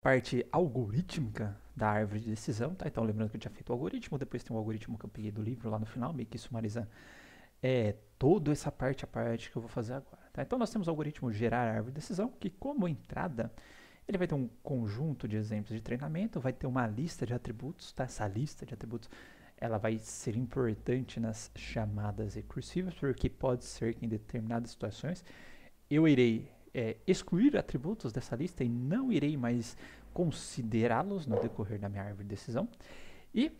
parte algorítmica da árvore de decisão, tá? Então, lembrando que eu tinha feito o algoritmo, depois tem um algoritmo que eu peguei do livro lá no final, meio que sumariza é, toda essa parte, a parte que eu vou fazer agora, tá? Então, nós temos o algoritmo gerar árvore de decisão, que como entrada, ele vai ter um conjunto de exemplos de treinamento, vai ter uma lista de atributos, tá? Essa lista de atributos, ela vai ser importante nas chamadas recursivas, porque pode ser que em determinadas situações eu irei é, excluir atributos dessa lista e não irei mais considerá-los no decorrer da minha árvore de decisão. E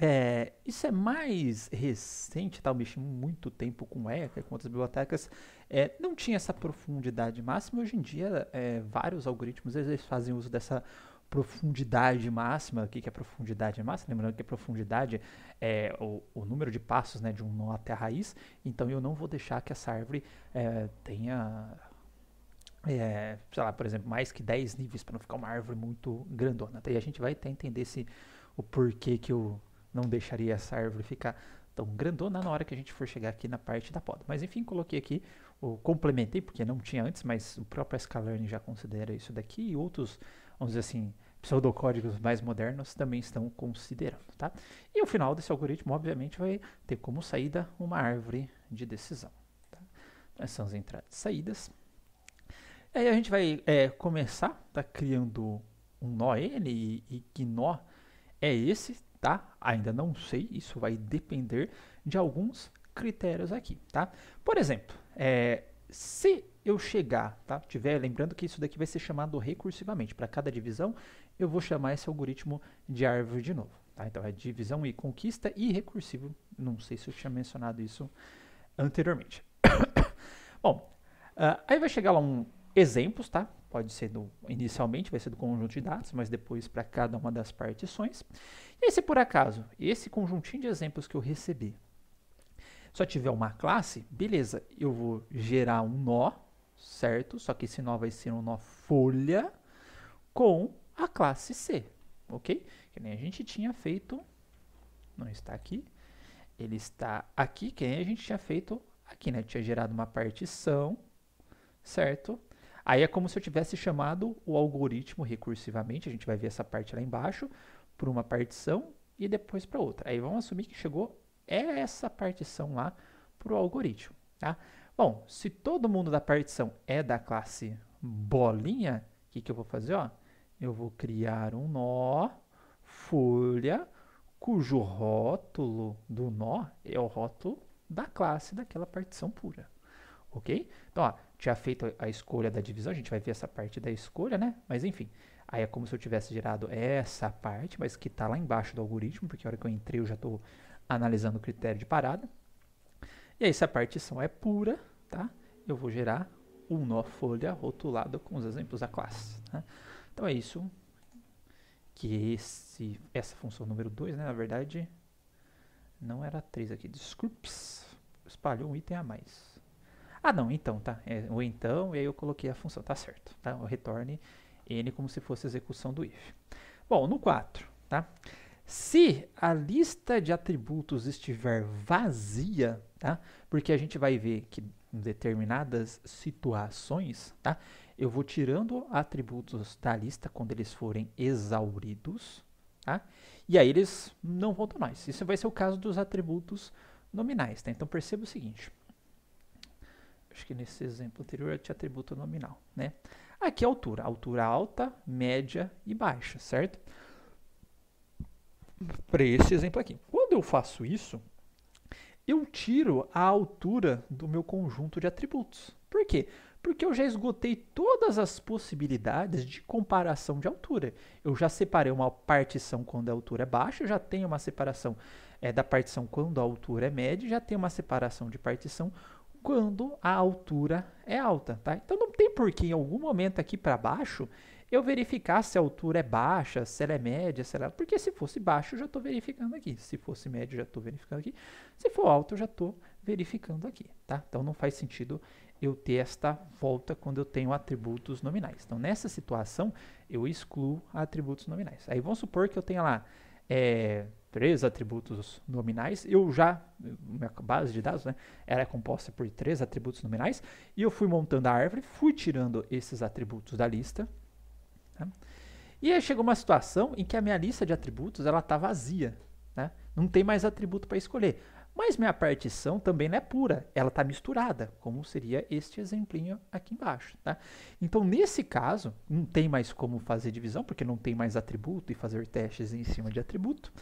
é, isso é mais recente, tá? eu mexi muito tempo com ECA e com outras bibliotecas, é, não tinha essa profundidade máxima. Hoje em dia, é, vários algoritmos eles fazem uso dessa profundidade máxima. O que, que é profundidade máxima? Lembrando que a profundidade é o, o, número de passos né, de um nó até a raiz. Então eu não vou deixar que essa árvore é, tenha é, sei lá, por exemplo, mais que 10 níveis para não ficar uma árvore muito grandona. Tá? E a gente vai até entender se, o porquê que eu não deixaria essa árvore ficar tão grandona na hora que a gente for chegar aqui na parte da poda. Mas enfim, coloquei aqui, complementei, porque não tinha antes, mas o próprio Scalearn já considera isso daqui e outros, vamos dizer assim, pseudocódigos mais modernos também estão considerando, tá? E o final desse algoritmo, obviamente, vai ter como saída uma árvore de decisão. Tá? Essas são as entradas e saídas. Aí a gente vai é, começar tá criando um nó N e, e que nó é esse, tá? Ainda não sei, isso vai depender de alguns critérios aqui, tá? Por exemplo, é, se eu chegar, tá? Tiver, lembrando que isso daqui vai ser chamado recursivamente. Para cada divisão, eu vou chamar esse algoritmo de árvore de novo, tá? Então é divisão e conquista e recursivo. Não sei se eu tinha mencionado isso anteriormente. Bom, uh, aí vai chegar lá um exemplos, tá? Pode ser do, inicialmente, vai ser do conjunto de dados, mas depois para cada uma das partições. E se por acaso esse conjuntinho de exemplos que eu recebi só tiver uma classe, beleza, eu vou gerar um nó, certo? Só que esse nó vai ser um nó folha com a classe C, ok? Que nem a gente tinha feito, não está aqui, ele está aqui, que nem a gente tinha feito aqui, né? Tinha gerado uma partição, certo? Aí é como se eu tivesse chamado o algoritmo recursivamente, a gente vai ver essa parte lá embaixo, por uma partição e depois para outra. Aí vamos assumir que chegou essa partição lá para o algoritmo. Tá? Bom, se todo mundo da partição é da classe bolinha, o que, que eu vou fazer? Ó? Eu vou criar um nó, folha, cujo rótulo do nó é o rótulo da classe daquela partição pura. Ok? Então, ó, tinha feito a escolha da divisão, a gente vai ver essa parte da escolha, né? Mas enfim, aí é como se eu tivesse gerado essa parte, mas que está lá embaixo do algoritmo, porque a hora que eu entrei eu já estou analisando o critério de parada. E aí, se a partição é pura, tá? Eu vou gerar um nó folha rotulado com os exemplos da classe. Né? Então é isso que esse, essa função número 2, né? Na verdade, não era 3 aqui. Desculpe, espalhou um item a mais. Ah, não, então, tá. É, o então, e aí eu coloquei a função, tá certo. Tá? Retorne n como se fosse execução do if. Bom, no 4, tá? Se a lista de atributos estiver vazia, tá? Porque a gente vai ver que em determinadas situações, tá? Eu vou tirando atributos da lista quando eles forem exauridos, tá? E aí eles não voltam mais. Isso vai ser o caso dos atributos nominais, tá? Então perceba o seguinte acho que nesse exemplo anterior eu tinha atributo nominal, né? Aqui é a altura, altura alta, média e baixa, certo? Para esse exemplo aqui. Quando eu faço isso, eu tiro a altura do meu conjunto de atributos. Por quê? Porque eu já esgotei todas as possibilidades de comparação de altura. Eu já separei uma partição quando a altura é baixa, já tenho uma separação é, da partição quando a altura é média, já tenho uma separação de partição quando a altura é alta, tá? Então não tem por que em algum momento aqui para baixo eu verificar se a altura é baixa, se ela é média, se ela... porque se fosse baixo eu já estou verificando aqui, se fosse médio eu já estou verificando aqui, se for alto eu já estou verificando aqui, tá? Então não faz sentido eu ter esta volta quando eu tenho atributos nominais. Então nessa situação eu excluo atributos nominais. Aí vamos supor que eu tenha lá é, três atributos nominais. Eu já, minha base de dados, né, era composta por três atributos nominais, e eu fui montando a árvore, fui tirando esses atributos da lista, tá? E aí chegou uma situação em que a minha lista de atributos ela está vazia. Né? Não tem mais atributo para escolher. Mas minha partição também não é pura, ela está misturada, como seria este exemplinho aqui embaixo. Tá? Então, nesse caso, não tem mais como fazer divisão, porque não tem mais atributo e fazer testes em cima de atributo.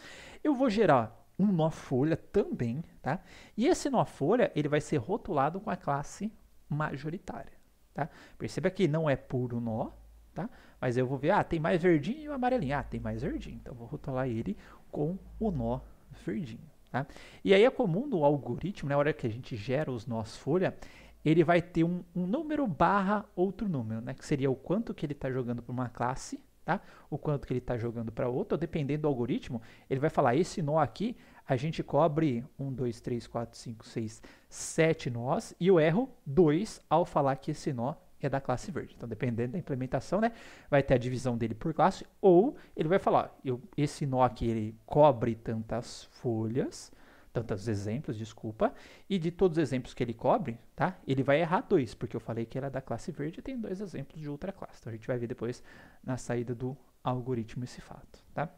Eu vou gerar um nó folha também, tá? E esse nó folha, ele vai ser rotulado com a classe majoritária, tá? Perceba que não é puro nó, tá? Mas eu vou ver, ah, tem mais verdinho e amarelinho. Ah, tem mais verdinho, então vou rotular ele com o nó verdinho. Tá? E aí é comum no algoritmo, na hora que a gente gera os nós folha, ele vai ter um, um número barra outro número, né? que seria o quanto que ele está jogando para uma classe, tá? o quanto que ele está jogando para outra, dependendo do algoritmo, ele vai falar, esse nó aqui, a gente cobre 1, 2, 3, 4, 5, 6, 7 nós, e eu erro 2 ao falar que esse nó é da classe verde. Então, dependendo da implementação, né, vai ter a divisão dele por classe, ou ele vai falar, eu, esse nó aqui ele cobre tantas folhas, tantos exemplos, desculpa, e de todos os exemplos que ele cobre, tá, ele vai errar dois, porque eu falei que era da classe verde e tem dois exemplos de outra classe. Então, a gente vai ver depois na saída do algoritmo esse fato, tá?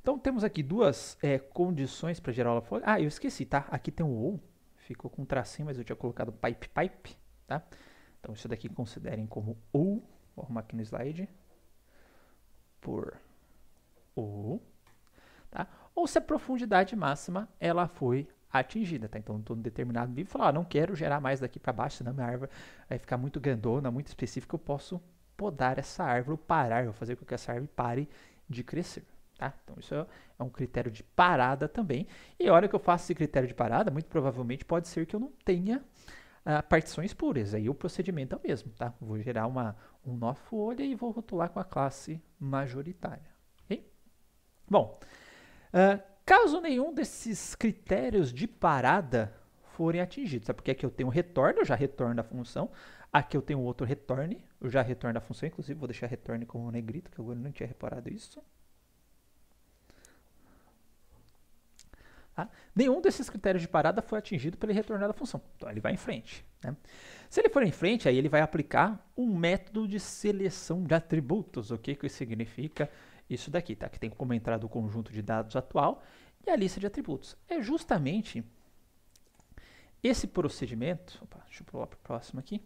Então, temos aqui duas é, condições para gerar a folha. Ah, eu esqueci, tá? Aqui tem um ou, ficou com um tracinho, mas eu tinha colocado pipe pipe, tá? Então, isso daqui considerem como ou, vou arrumar aqui no slide, por ou, tá? Ou se a profundidade máxima ela foi atingida, tá? Então, estou em determinado nível falo, ah, não quero gerar mais daqui para baixo, senão minha árvore vai ficar muito grandona, muito específica, eu posso podar essa árvore, parar, vou fazer com que essa árvore pare de crescer. Tá? Então, isso é um critério de parada também. E a hora que eu faço esse critério de parada, muito provavelmente pode ser que eu não tenha uh, partições puras. Aí o procedimento é o mesmo, tá? Vou gerar uma, um nó folha e vou rotular com a classe majoritária. Okay? Bom, uh, caso nenhum desses critérios de parada forem atingidos, sabe? porque aqui eu tenho retorno, eu já retorno da função, aqui eu tenho outro retorne, eu já retorno da função, inclusive vou deixar retorne como negrito, que eu não tinha reparado isso. Tá? Nenhum desses critérios de parada foi atingido para ele retornar da função. Então ele vai em frente. Né? Se ele for em frente, aí ele vai aplicar um método de seleção de atributos. O que, que significa isso daqui? Tá? Que tem como entrar o conjunto de dados atual e a lista de atributos. É justamente esse procedimento. Opa, deixa eu pular para o próximo aqui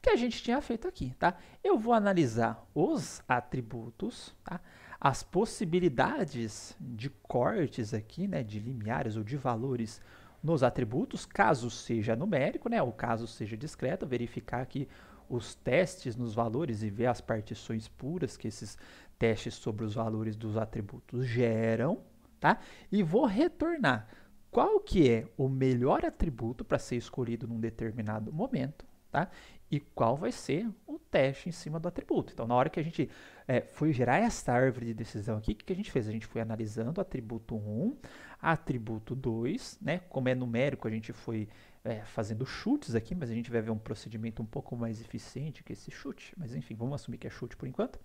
que a gente tinha feito aqui, tá? Eu vou analisar os atributos, tá? As possibilidades de cortes aqui, né, de limiares ou de valores nos atributos, caso seja numérico, né, ou caso seja discreto, verificar aqui os testes nos valores e ver as partições puras que esses testes sobre os valores dos atributos geram, tá? E vou retornar qual que é o melhor atributo para ser escolhido num determinado momento, tá? E qual vai ser o teste em cima do atributo. Então, na hora que a gente é, foi gerar essa árvore de decisão aqui, o que, que a gente fez? A gente foi analisando atributo 1, atributo 2, né? Como é numérico, a gente foi é, fazendo chutes aqui, mas a gente vai ver um procedimento um pouco mais eficiente que esse chute. Mas enfim, vamos assumir que é chute por enquanto.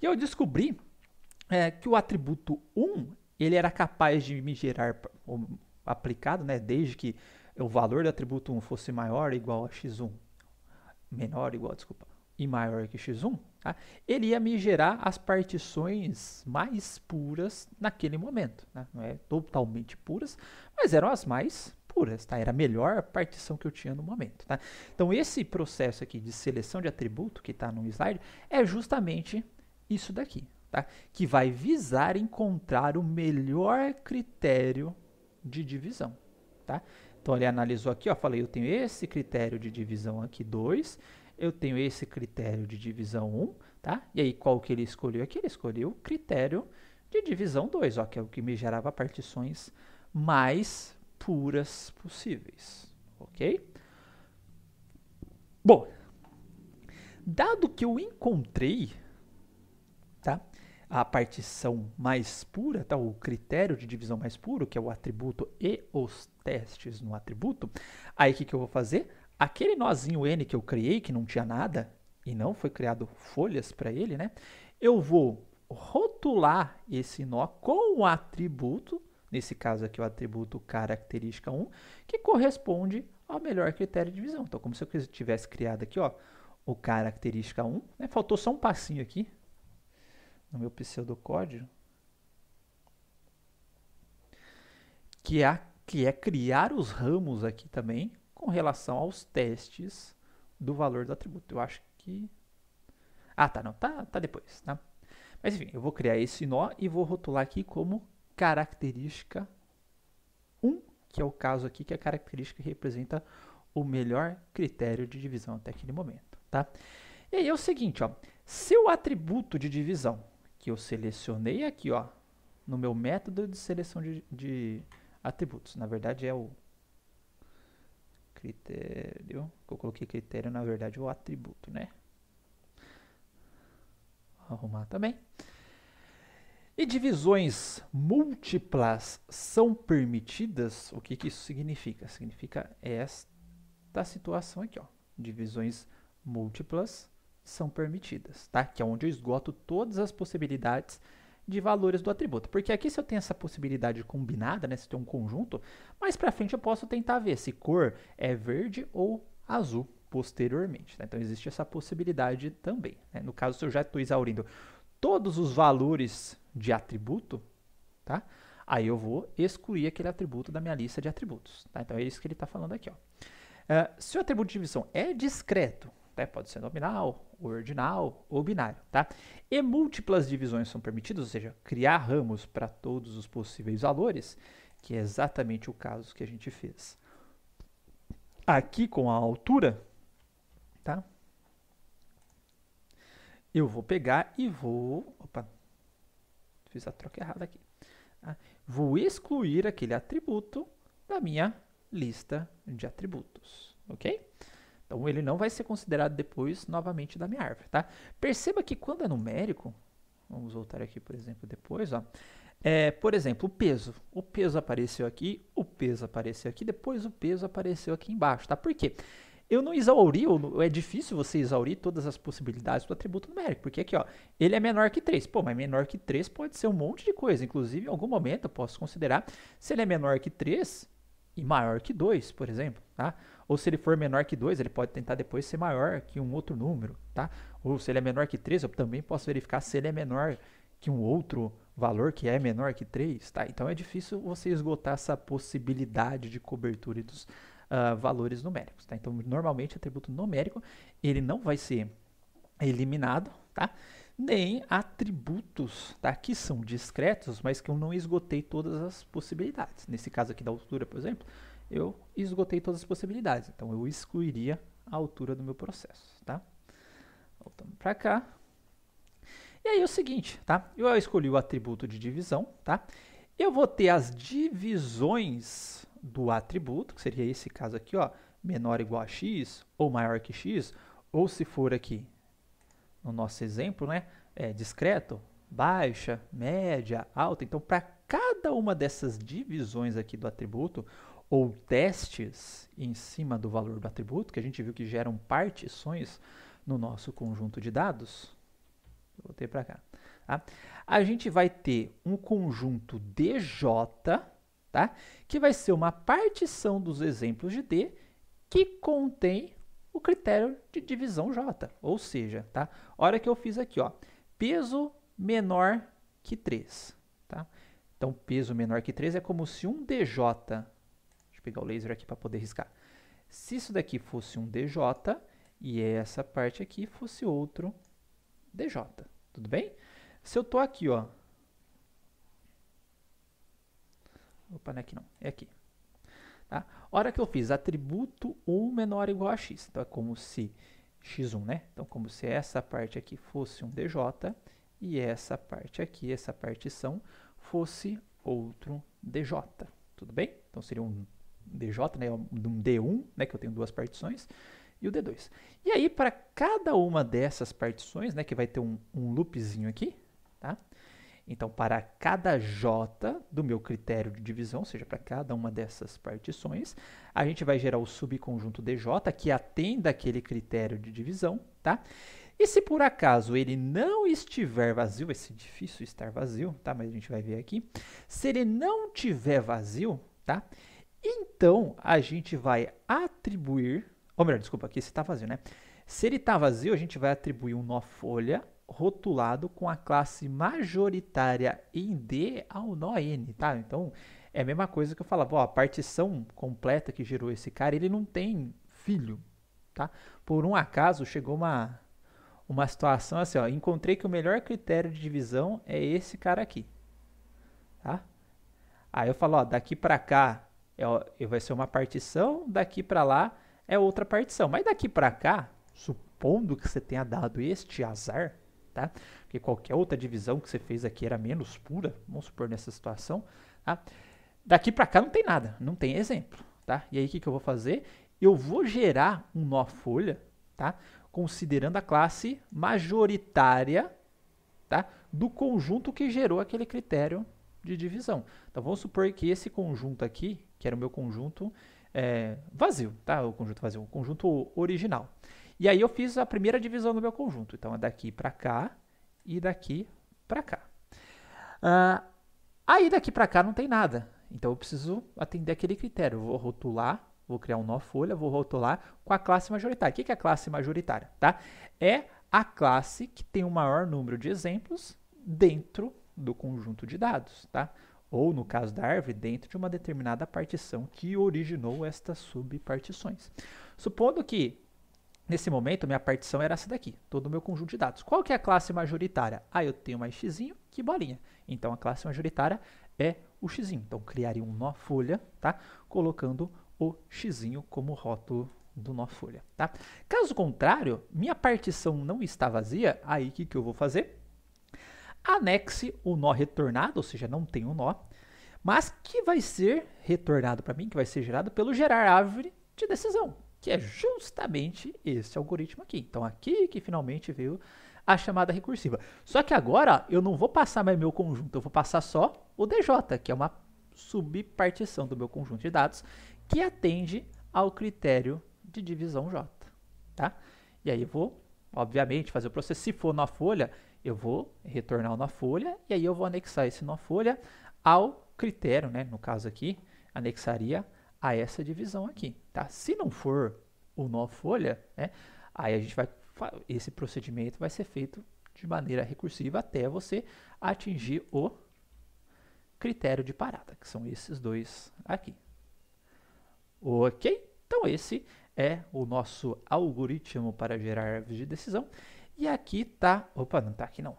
E eu descobri é, que o atributo 1, ele era capaz de me gerar, aplicado, né? Desde que o valor do atributo 1 fosse maior ou igual a x1 menor ou igual, desculpa, e maior que x1, tá? ele ia me gerar as partições mais puras naquele momento. Né? Não é totalmente puras, mas eram as mais puras. Tá? Era a melhor partição que eu tinha no momento. Tá? Então, esse processo aqui de seleção de atributo que está no slide é justamente isso daqui, tá? que vai visar encontrar o melhor critério de divisão. Tá? Então ele analisou aqui, ó, falei, eu tenho esse critério de divisão aqui 2, eu tenho esse critério de divisão 1, um, tá? E aí qual que ele escolheu aqui? Ele escolheu o critério de divisão 2, ó, que é o que me gerava partições mais puras possíveis, ok? Bom, dado que eu encontrei? A partição mais pura, tá? o critério de divisão mais puro, que é o atributo e os testes no atributo, aí o que, que eu vou fazer? Aquele nozinho n que eu criei, que não tinha nada, e não foi criado folhas para ele, né? Eu vou rotular esse nó com o atributo, nesse caso aqui o atributo característica 1, que corresponde ao melhor critério de divisão. Então, como se eu tivesse criado aqui, ó, o característica 1, né? faltou só um passinho aqui, no meu pseudocódigo, que é, que é criar os ramos aqui também com relação aos testes do valor do atributo. Eu acho que... Ah, tá, não, tá, tá depois, tá? Mas enfim, eu vou criar esse nó e vou rotular aqui como característica 1, que é o caso aqui, que é a característica que representa o melhor critério de divisão até aquele momento, tá? E aí é o seguinte, ó, se o atributo de divisão que eu selecionei aqui, ó, no meu método de seleção de, de atributos, na verdade é o critério, eu coloquei critério, na verdade é o atributo, né? Vou arrumar também. E divisões múltiplas são permitidas? O que, que isso significa? Significa esta situação aqui, ó. Divisões múltiplas são permitidas, tá? Que é onde eu esgoto todas as possibilidades de valores do atributo. Porque aqui se eu tenho essa possibilidade combinada, né, se tem um conjunto, mais para frente eu posso tentar ver se cor é verde ou azul posteriormente. Tá? Então existe essa possibilidade também. Né? No caso, se eu já estou exaurindo todos os valores de atributo, tá? aí eu vou excluir aquele atributo da minha lista de atributos. Tá? Então é isso que ele está falando aqui. Ó. Uh, se o atributo de divisão é discreto, né? Pode ser nominal, ordinal ou binário, tá? E múltiplas divisões são permitidas, ou seja, criar ramos para todos os possíveis valores, que é exatamente o caso que a gente fez. Aqui com a altura, tá? Eu vou pegar e vou... Opa, fiz a troca errada aqui. Tá? Vou excluir aquele atributo da minha lista de atributos, ok? Então ele não vai ser considerado depois novamente da minha árvore, tá? Perceba que quando é numérico, vamos voltar aqui, por exemplo, depois, ó. É, por exemplo, o peso. O peso apareceu aqui, o peso apareceu aqui, depois o peso apareceu aqui embaixo, tá? Por quê? Eu não exauri, ou é difícil você exaurir todas as possibilidades do atributo numérico, porque aqui, ó, ele é menor que 3. Pô, mas menor que 3 pode ser um monte de coisa. Inclusive, em algum momento eu posso considerar se ele é menor que 3 e maior que 2, por exemplo, tá? Ou se ele for menor que 2, ele pode tentar depois ser maior que um outro número, tá? Ou se ele é menor que 3, eu também posso verificar se ele é menor que um outro valor que é menor que 3, tá? Então é difícil você esgotar essa possibilidade de cobertura dos uh, valores numéricos, tá? Então normalmente o atributo numérico ele não vai ser eliminado, tá? Nem atributos, tá? Que são discretos, mas que eu não esgotei todas as possibilidades. Nesse caso aqui da altura, por exemplo, eu esgotei todas as possibilidades. Então, eu excluiria a altura do meu processo, tá? Voltando para cá. E aí é o seguinte, tá? Eu escolhi o atributo de divisão, tá? Eu vou ter as divisões do atributo, que seria esse caso aqui, ó, menor ou igual a x, ou maior que x, ou se for aqui, no nosso exemplo, né, é discreto, baixa, média, alta. Então, para cada uma dessas divisões aqui do atributo, ou testes em cima do valor do atributo, que a gente viu que geram partições no nosso conjunto de dados. Voltei para cá. Tá? A gente vai ter um conjunto DJ, tá? que vai ser uma partição dos exemplos de D que contém o critério de divisão J. Ou seja, tá? hora que eu fiz aqui, ó, peso menor que 3. Tá? Então, peso menor que 3 é como se um DJ pegar o laser aqui para poder riscar. Se isso daqui fosse um DJ e essa parte aqui fosse outro DJ, tudo bem? Se eu estou aqui, ó. Opa, não é aqui não, é aqui. Tá? Hora que eu fiz atributo 1 menor ou igual a x. Então é como se x1, né? Então como se essa parte aqui fosse um DJ e essa parte aqui, essa partição, fosse outro DJ. Tudo bem? Então seria um DJ, né, um D1, né, que eu tenho duas partições, e o D2. E aí, para cada uma dessas partições, né, que vai ter um, um loopzinho aqui? Então, para cada J do meu critério de divisão, ou seja, para cada uma dessas partições, a gente vai gerar o subconjunto DJ, que atenda aquele critério de divisão, tá? E se por acaso ele não estiver vazio, vai ser difícil estar vazio, tá? Mas a gente vai ver aqui. Se ele não tiver vazio, tá? Então, a gente vai atribuir, ou melhor, desculpa, aqui está vazio, né? Se ele está vazio, a gente vai atribuir um nó folha rotulado com a classe majoritária em D ao nó N, tá? Então, é a mesma coisa que eu falava, ó, a partição completa que gerou esse cara, ele não tem filho, tá? Por um acaso, chegou uma, uma situação assim, ó, encontrei que o melhor critério de divisão é esse cara aqui, tá? Aí eu falo, ó, daqui para cá é, vai ser uma partição, daqui para lá é outra partição. Mas daqui para cá, supondo que você tenha dado este azar, tá? Porque qualquer outra divisão que você fez aqui era menos pura, vamos supor nessa situação, tá? Daqui para cá não tem nada, não tem exemplo, tá? E aí o que, que eu vou fazer? Eu vou gerar um nó folha, tá? Considerando a classe majoritária, tá? Do conjunto que gerou aquele critério de divisão. Então vamos supor que esse conjunto aqui, que era o meu conjunto é, vazio, tá? O conjunto vazio, o conjunto original. E aí eu fiz a primeira divisão do meu conjunto. Então é daqui para cá e daqui para cá. Uh, aí daqui para cá não tem nada. Então eu preciso atender aquele critério. Eu vou rotular, vou criar um nó folha, vou rotular com a classe majoritária. O que é a classe majoritária? Tá? É a classe que tem o maior número de exemplos dentro do conjunto de dados, tá? Ou, no caso da árvore, dentro de uma determinada partição que originou estas subpartições. Supondo que, nesse momento, minha partição era essa daqui, todo o meu conjunto de dados. Qual que é a classe majoritária? Ah, eu tenho mais x, que bolinha. Então, a classe majoritária é o x. Então, criaria um nó folha, tá? Colocando o x como rótulo do nó folha, tá? Caso contrário, minha partição não está vazia, aí o que, que eu vou fazer? anexe o nó retornado, ou seja, não tem um nó, mas que vai ser retornado para mim, que vai ser gerado pelo gerar árvore de decisão, que é justamente esse algoritmo aqui. Então, aqui que finalmente veio a chamada recursiva. Só que agora eu não vou passar mais meu conjunto, eu vou passar só o DJ, que é uma subpartição do meu conjunto de dados, que atende ao critério de divisão J. Tá? E aí eu vou, obviamente, fazer o processo. Se for na folha, eu vou retornar nó folha e aí eu vou anexar esse nó folha ao critério, né? No caso aqui, anexaria a essa divisão aqui, tá? Se não for o nó folha, né? Aí a gente vai esse procedimento vai ser feito de maneira recursiva até você atingir o critério de parada, que são esses dois aqui. Ok? Então esse é o nosso algoritmo para gerar árvores de decisão. E aqui tá. Opa, não tá aqui não.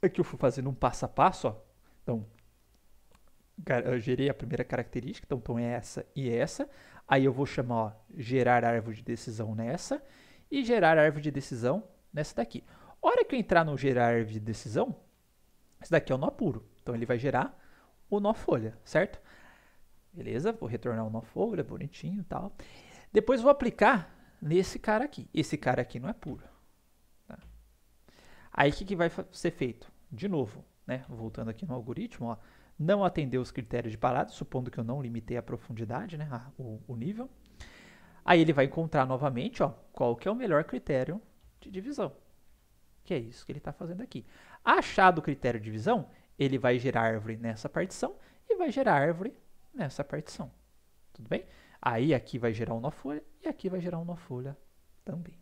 Aqui eu fui fazendo um passo a passo, ó. Então, eu gerei a primeira característica, então, então é essa e essa. Aí eu vou chamar, ó, gerar árvore de decisão nessa e gerar árvore de decisão nessa daqui. Hora que eu entrar no gerar árvore de decisão, esse daqui é o nó puro. Então ele vai gerar o nó folha, certo? Beleza? Vou retornar o nó folha, bonitinho e tal. Depois vou aplicar nesse cara aqui. Esse cara aqui não é puro. Tá? Aí o que, que vai ser feito? De novo, né? voltando aqui no algoritmo, ó, não atender os critérios de parada, supondo que eu não limitei a profundidade, né? o, o nível. Aí ele vai encontrar novamente ó, qual que é o melhor critério de divisão. Que é isso que ele está fazendo aqui. Achado o critério de divisão, ele vai gerar árvore nessa partição e vai gerar árvore nessa partição. Tudo bem? Aí aqui vai gerar um nó folha e aqui vai gerar um nó folha também.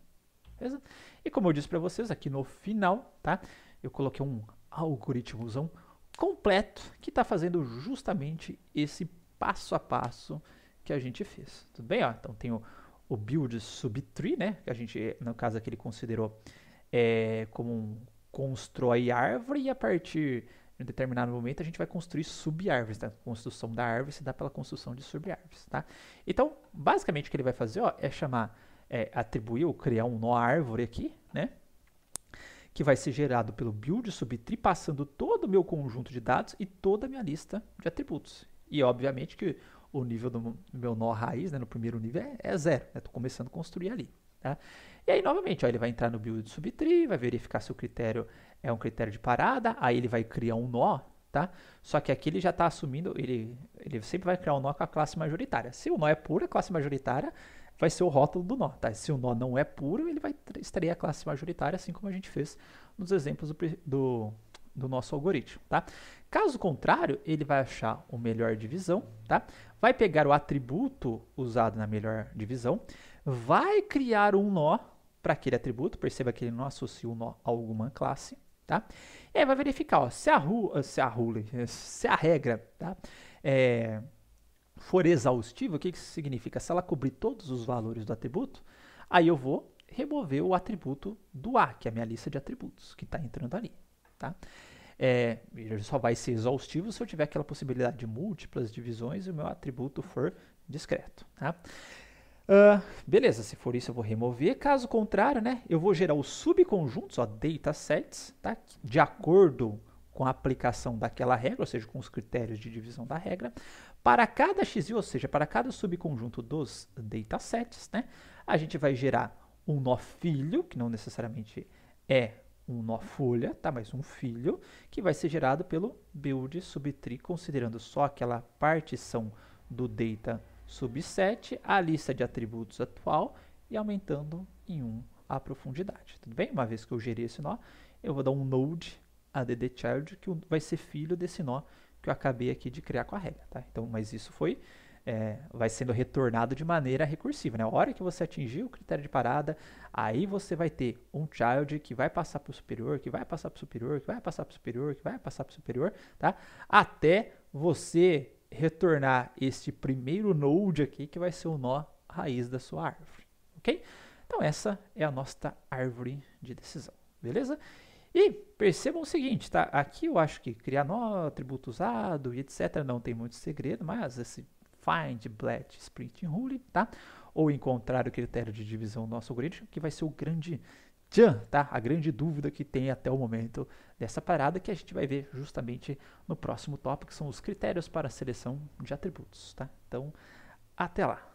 Beleza? E como eu disse para vocês, aqui no final, tá? Eu coloquei um algoritmozão completo que está fazendo justamente esse passo a passo que a gente fez. Tudo bem? Ó, então tem o, o build subtree, né? Que a gente, no caso aqui, ele considerou é, como um constrói árvore e a partir em um determinado momento a gente vai construir sub-árvores. Tá? Construção da árvore se dá pela construção de sub-árvores. Tá? Então, basicamente o que ele vai fazer ó, é chamar, é, atribuir ou criar um nó árvore aqui, né? Que vai ser gerado pelo build subtree, passando todo o meu conjunto de dados e toda a minha lista de atributos. E obviamente que o nível do meu nó raiz, né, no primeiro nível, é, é zero. Estou né? começando a construir ali. Tá? E aí, novamente, ó, ele vai entrar no build subtree, vai verificar se o critério é um critério de parada, aí ele vai criar um nó, tá? Só que aqui ele já está assumindo, ele, ele sempre vai criar um nó com a classe majoritária. Se o nó é puro, a classe majoritária vai ser o rótulo do nó, tá? Se o nó não é puro, ele vai extrair a classe majoritária, assim como a gente fez nos exemplos do, do, do nosso algoritmo, tá? Caso contrário, ele vai achar o melhor divisão, tá? Vai pegar o atributo usado na melhor divisão, vai criar um nó para aquele atributo. Perceba que ele não associa o nó a alguma classe, tá? E aí vai verificar, ó, se a, se a rule, se a regra, tá? É, for exaustiva, o que isso significa? Se ela cobrir todos os valores do atributo, aí eu vou remover o atributo do A, que é a minha lista de atributos, que está entrando ali, tá? É, ele só vai ser exaustivo se eu tiver aquela possibilidade de múltiplas divisões e o meu atributo for discreto, tá? Uh, beleza, se for isso eu vou remover. Caso contrário, né, eu vou gerar os subconjuntos, ó, datasets, tá? de acordo com a aplicação daquela regra, ou seja, com os critérios de divisão da regra, para cada xi, ou seja, para cada subconjunto dos datasets, né, a gente vai gerar um nó filho, que não necessariamente é um nó folha, tá? mas um filho, que vai ser gerado pelo build subtree, considerando só aquela partição do data subset a lista de atributos atual e aumentando em 1 a profundidade. Tudo bem? Uma vez que eu gerei esse nó, eu vou dar um node addChild que vai ser filho desse nó que eu acabei aqui de criar com a regra. Tá? Então, mas isso foi é, vai sendo retornado de maneira recursiva. Né? A hora que você atingir o critério de parada, aí você vai ter um child que vai passar para o superior, que vai passar para o superior, que vai passar para o superior, que vai passar para o superior, tá? até você retornar este primeiro node aqui, que vai ser o nó raiz da sua árvore, ok? Então essa é a nossa árvore de decisão, beleza? E percebam o seguinte, tá? Aqui eu acho que criar nó, atributo usado e etc. não tem muito segredo, mas esse find, blat, split rule, tá? Ou encontrar o critério de divisão do nosso algoritmo, que vai ser o grande tchan, tá? A grande dúvida que tem até o momento dessa parada que a gente vai ver justamente no próximo tópico, que são os critérios para a seleção de atributos, tá? Então, até lá!